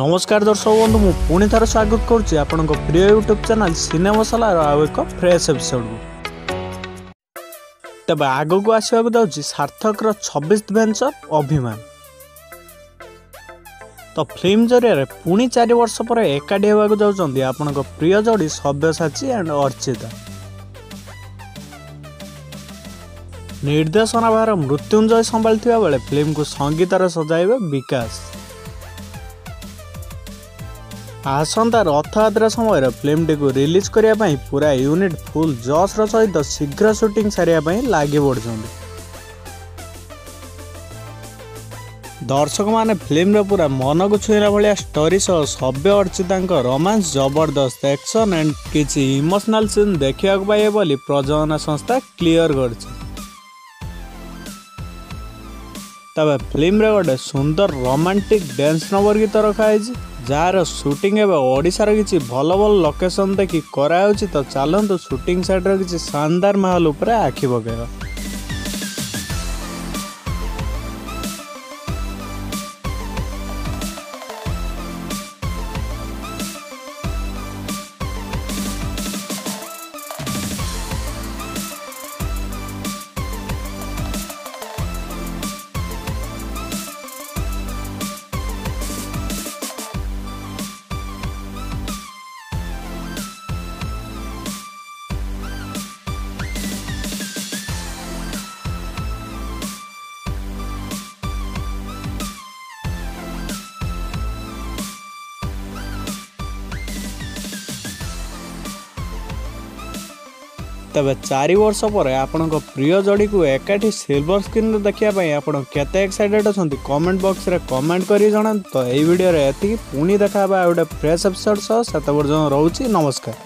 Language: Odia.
ନମସ୍କାର ଦର୍ଶକ ବନ୍ଧୁ ମୁଁ ପୁଣି ଥରେ ସ୍ୱାଗତ କରୁଛି ଆପଣଙ୍କ ପ୍ରିୟ ୟୁଟ୍ୟୁବ୍ ଚ୍ୟାନେଲ୍ ସିନେ ମସଲାର ଆଉ ଏକ ଫ୍ରେଶ୍ ଏପିସୋଡ଼କୁ ତେବେ ଆଗକୁ ଆସିବାକୁ ଯାଉଛି ସାର୍ଥକର ଛବିଶ ଭେଞ୍ଚର ଅଭିମାନ। ତ ଫିଲ୍ମ ଜରିଆରେ ପୁଣି ଚାରି ବର୍ଷ ପରେ ଏକାଠି ହେବାକୁ ଯାଉଛନ୍ତି ଆପଣଙ୍କ ପ୍ରିୟ ଯୋଡ଼ି ସବ୍ୟସାଚୀ ଆଣ୍ଡ ଅର୍ଚ୍ଚିତା। ନିର୍ଦ୍ଦେଶନା ଭାର ମୃତ୍ୟୁଞ୍ଜୟ ସମ୍ଭାଳିଥିବା ବେଳେ ଫିଲ୍ମକୁ ସଙ୍ଗୀତରେ ସଜାଇବେ ବିକାଶ। ଆସନ୍ତା ରଥଯାତ୍ରା ସମୟରେ ଫିଲ୍ମଟିକୁ ରିଲିଜ୍ କରିବା ପାଇଁ ପୁରା ୟୁନିଟ୍ ଫୁଲ୍ ଜସ୍ର ସହିତ ଶୀଘ୍ର ସୁଟିଂ ସାରିବା ପାଇଁ ଲାଗି ପଡ଼ିଛନ୍ତି। ଦର୍ଶକମାନେ ଫିଲ୍ମରେ ପୁରା ମନକୁ ଛୁଇଁଲା ଭଳିଆ ଷ୍ଟୋରି ସହ ସବ୍ୟ ଅର୍ଚ୍ଚିତାଙ୍କ ରୋମାନ୍ସ ଜବରଦସ୍ତ ଆକ୍ସନ୍ ଆଣ୍ଡ କିଛି ଇମୋସନାଲ୍ ସିନ୍ ଦେଖିବାକୁ ପାଇବେ ବୋଲି ପ୍ରଯୋଜନା ସଂସ୍ଥା କ୍ଲିଅର କରିଛି। ତେବେ ଫିଲ୍ମରେ ଗୋଟେ ସୁନ୍ଦର ରୋମାଣ୍ଟିକ୍ ଡ୍ୟାନ୍ସ ନମ୍ବର ଗୀତ ରଖାଯାଇଛି ଯାହାର ସୁଟିଂ ଏବେ ଓଡ଼ିଶାର କିଛି ଭଲ ଭଲ ଲୋକେସନ୍ ଦେଖି କରାଯାଉଛି ତ ଚାଲନ୍ତୁ ସୁଟିଂ ସାଇଟ୍ର କିଛି ଶାନଦାର ମାହୋଲ ଉପରେ ଆଖି ପକାଇବା। ତେବେ ଚାରି ବର୍ଷ ପରେ ଆପଣଙ୍କ ପ୍ରିୟ ଯୋଡ଼ିକୁ ଏକାଠି ସିଲଭର ସ୍କ୍ରିନ୍ରେ ଦେଖିବା ପାଇଁ ଆପଣ କେତେ ଏକ୍ସାଇଟେଡ୍ ଅଛନ୍ତି କମେଣ୍ଟ ବକ୍ସରେ କମେଣ୍ଟ କରି ଜଣାନ୍ତୁ। ତ ଏହି ଭିଡ଼ିଓରେ ଏତିକି। ପୁଣି ଦେଖା ହେବା ଆଉ ଗୋଟେ ଫ୍ରେଶ୍ ଏପିସୋଡ଼ ସହ ସେତେ ପର୍ଯ୍ୟନ୍ତ ରହୁଛି ନମସ୍କାର।